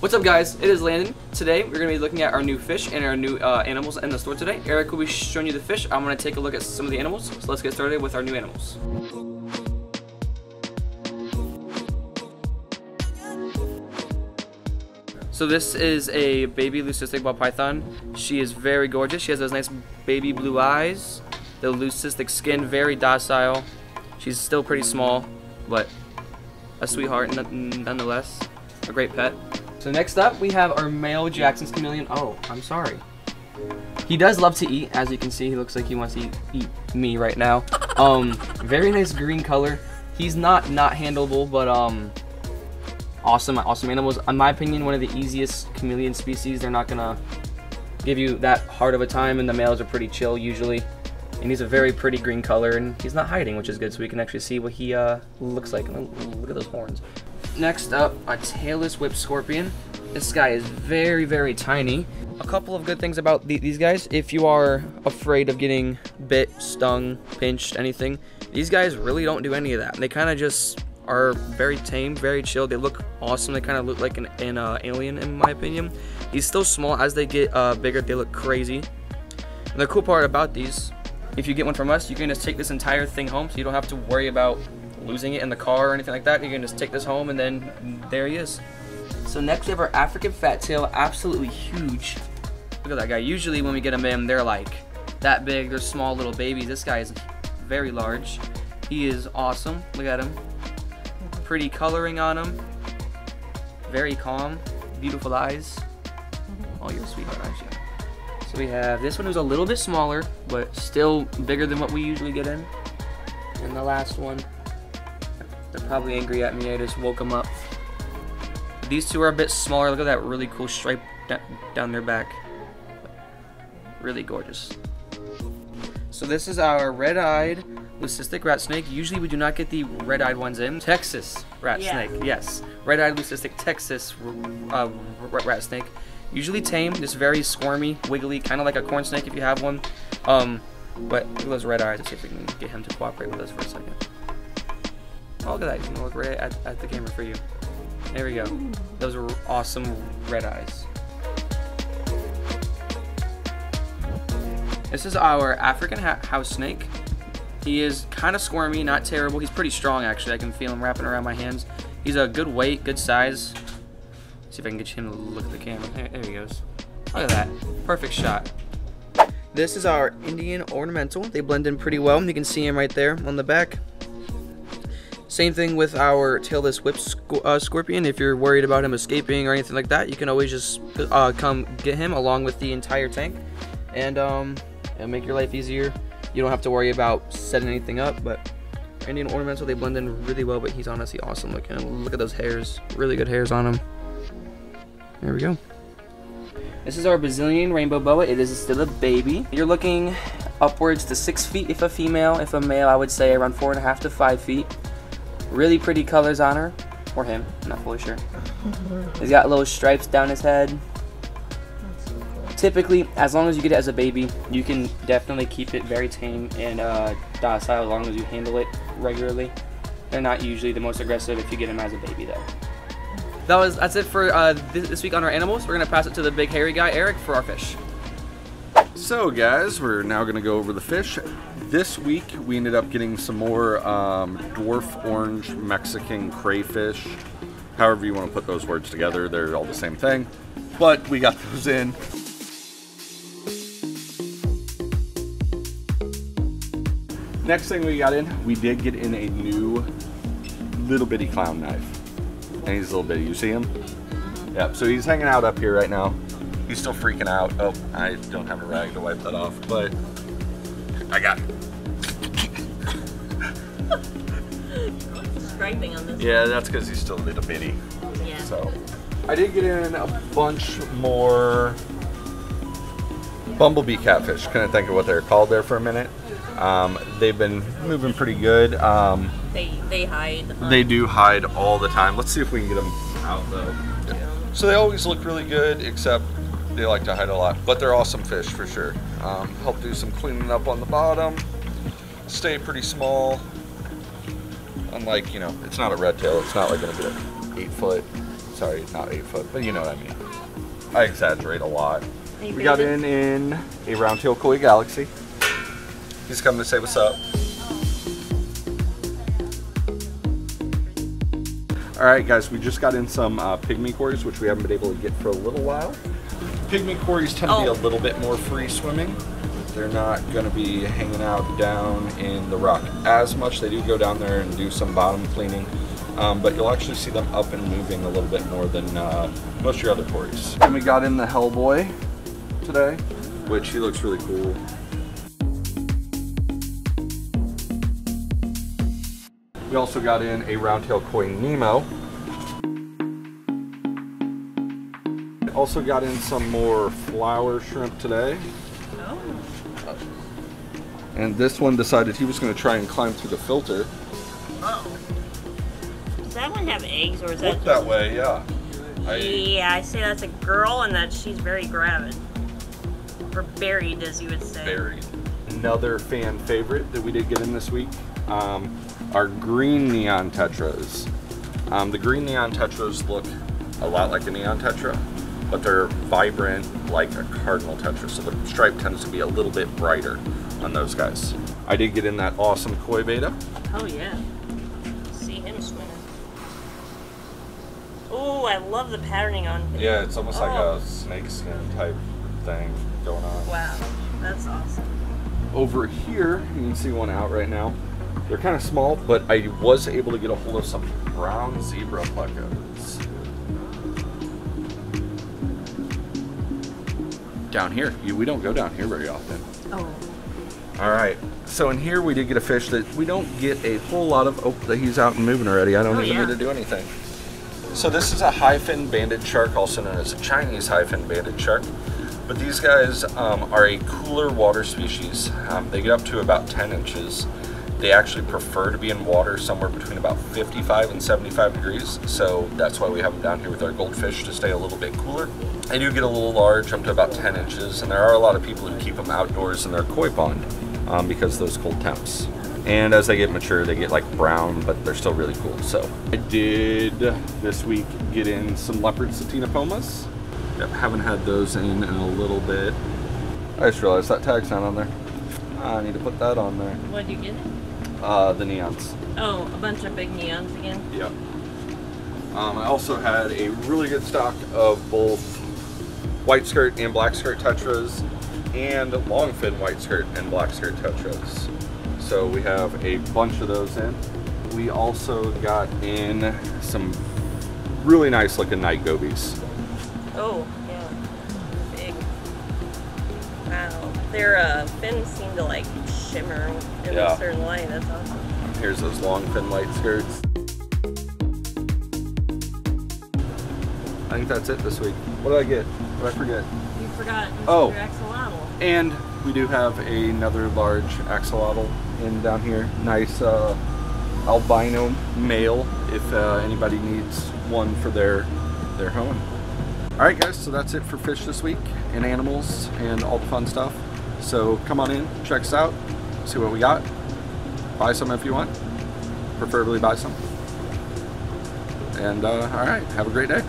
What's up guys, it is Landyn. Today we're going to be looking at our new fish and our new uh, animals in the store today. Eric will be showing you the fish. I'm going to take a look at some of the animals. So let's get started with our new animals. So this is a baby leucistic ball python. She is very gorgeous. She has those nice baby blue eyes, the leucistic skin, very docile. She's still pretty small, but a sweetheart nonetheless. A great pet. So next up, we have our male Jackson's chameleon. Oh, I'm sorry. He does love to eat. As you can see, he looks like he wants to eat, eat me right now. Um, very nice green color. He's not not handleable, but um, awesome, awesome animals. In my opinion, one of the easiest chameleon species. They're not gonna give you that hard of a time, and the males are pretty chill usually. And he's a very pretty green color, and he's not hiding, which is good, so we can actually see what he uh, looks like. Look at those horns. Next up, a tailless whip scorpion. This guy is very, very tiny. A couple of good things about the, these guys. If you are afraid of getting bit, stung, pinched, anything, these guys really don't do any of that. They kind of just are very tame, very chill. They look awesome. They kind of look like an, an uh, alien, in my opinion. He's still small. As they get uh, bigger, they look crazy. And the cool part about these, if you get one from us, you can just take this entire thing home, so you don't have to worry about losing it in the car or anything like that. You can just take this home and then there he is. So next we have our African fat tail, absolutely huge. Look at that guy. Usually when we get them in, they're like that big. They're small little babies. This guy is very large. He is awesome. Look at him. Pretty coloring on him. Very calm. Beautiful eyes. Mm-hmm. Oh, you're a sweetheart, aren't you? So we have this one who's a little bit smaller, but still bigger than what we usually get in. And the last one they're probably angry at me. I just woke them up. These two are a bit smaller. Look at that really cool stripe down their back. Really gorgeous. So this is our red-eyed leucistic rat snake. Usually we do not get the red-eyed ones in. Texas rat yeah. snake, yes. Red-eyed leucistic Texas uh, rat snake. Usually tame, just very squirmy, wiggly, kind of like a corn snake if you have one. Um, but look at those red eyes. Let's see if we can get him to cooperate with us for a second. Oh, look at that. He's gonna look right at, at the camera for you. There we go. Those are awesome red eyes. This is our African house snake. He is kind of squirmy, not terrible. He's pretty strong, actually. I can feel him wrapping around my hands. He's a good weight, good size. Let's see if I can get him to look at the camera. There, there he goes. Look at that. Perfect shot. This is our Indian ornamental. They blend in pretty well. You can see him right there on the back. Same thing with our tailless whip sc uh, scorpion. If you're worried about him escaping or anything like that, you can always just uh, come get him along with the entire tank, and um, it'll make your life easier. You don't have to worry about setting anything up, but Indian ornamental, they blend in really well, but he's honestly awesome looking. Look at those hairs, really good hairs on him. There we go. This is our Brazilian rainbow boa. It is still a baby. You're looking upwards to six feet if a female. If a male, I would say around four and a half to five feet. Really pretty colors on her. Or him, I'm not fully sure. He's got little stripes down his head. Typically, as long as you get it as a baby, you can definitely keep it very tame and uh, docile as long as you handle it regularly. They're not usually the most aggressive if you get them as a baby, though. That was that's it for uh, this, this week on our animals. We're gonna pass it to the big hairy guy, Eric, for our fish. So guys, we're now gonna go over the fish. This week we ended up getting some more um, dwarf orange Mexican crayfish. However you want to put those words together, they're all the same thing. But we got those in. Next thing we got in, we did get in a new little bitty clown knife. And he's a little bitty, you see him? Yep, so he's hanging out up here right now. He's still freaking out. Oh, I don't have a rag to wipe that off, but I got it. Striping on this. Yeah, that's because he's still a little bitty. Yeah. So, I did get in a bunch more bumblebee catfish. Couldn't think of what they're called there for a minute. Um, they've been moving pretty good. Um, they they hide. They do hide all the time. Let's see if we can get them out though. Yeah. So they always look really good, except they like to hide a lot, but they're awesome fish for sure. Um, help do some cleaning up on the bottom. Stay pretty small. Unlike, you know, it's not a red tail. It's not like going to be like eight foot. sorry, not eight foot, but you know what I mean. I exaggerate a lot. Hey, We got in in a round-tail koi galaxy. He's coming to say what's up. All right, guys, we just got in some uh, pygmy cories, which we haven't been able to get for a little while. Pygmy cories tend to be Oh. a little bit more free swimming. They're not going to be hanging out down in the rock as much. They do go down there and do some bottom cleaning, um, but you'll actually see them up and moving a little bit more than uh, most of your other cories. And we got in the Hellboy today, which he looks really cool. We also got in a roundtail koi Nemo. Also got in some more flower shrimp today. And this one decided he was going to try and climb through the filter. Oh. Does that one have eggs or is that Look that way, yeah. I, Yeah, I say that's a girl and that she's very gravid. Or berried, as you would say. berried. Another fan favorite that we did get in this week um, are green neon tetras. Um, the green neon tetras look a lot like a neon tetra, but they're vibrant like a cardinal tetra, so the stripe tends to be a little bit brighter on those guys. I did get in that awesome koi betta. Oh yeah. See him swimming. Oh, I love the patterning on him. Yeah, it's almost like Oh. a snakeskin type thing going on. Wow, that's awesome. Over here, you can see one out right now. They're kind of small, but I was able to get a hold of some brown zebra plecos. Down here, we don't go down here very often. Oh. All right, so in here we did get a fish that we don't get a whole lot of. Oh, that he's out and moving already. I don't Oh, even yeah. need to do anything. So this is a high-fin banded shark, also known as a Chinese high-fin banded shark. But these guys um, are a cooler water species. Um, they get up to about 10 inches. They actually prefer to be in water somewhere between about 55 and 75 degrees. So that's why we have them down here with our goldfish to stay a little bit cooler. They do get a little large, up to about 10 inches, and there are a lot of people who keep them outdoors in their koi pond um, because of those cold temps. And as they get mature, they get like brown, but they're still really cool. So I did this week get in some leopard satina pomas. Yep, haven't had those in in a little bit. I just realized that tag's not on there. I need to put that on there. What did you get? Uh, the neons. Oh, a bunch of big neons again. Yep. Um, I also had a really good stock of both white skirt and black skirt tetras and long fin white skirt and black skirt tetras. So we have a bunch of those in. We also got in some really nice looking knight gobies. Oh, Their uh, fins seem to like shimmer in Yeah. a certain light. That's awesome. Here's those long fin white skirts. I think that's it this week. What did I get? What did I forget? You forgot Mr. Oh. Axolotl. And we do have another large axolotl in down here. Nice uh, albino male if uh, anybody needs one for their their home. All right, guys. So that's it for fish this week and animals and all the fun stuff. So come on in, check us out, see what we got. Buy some if you want. Preferably buy some. And uh, all right, have a great day.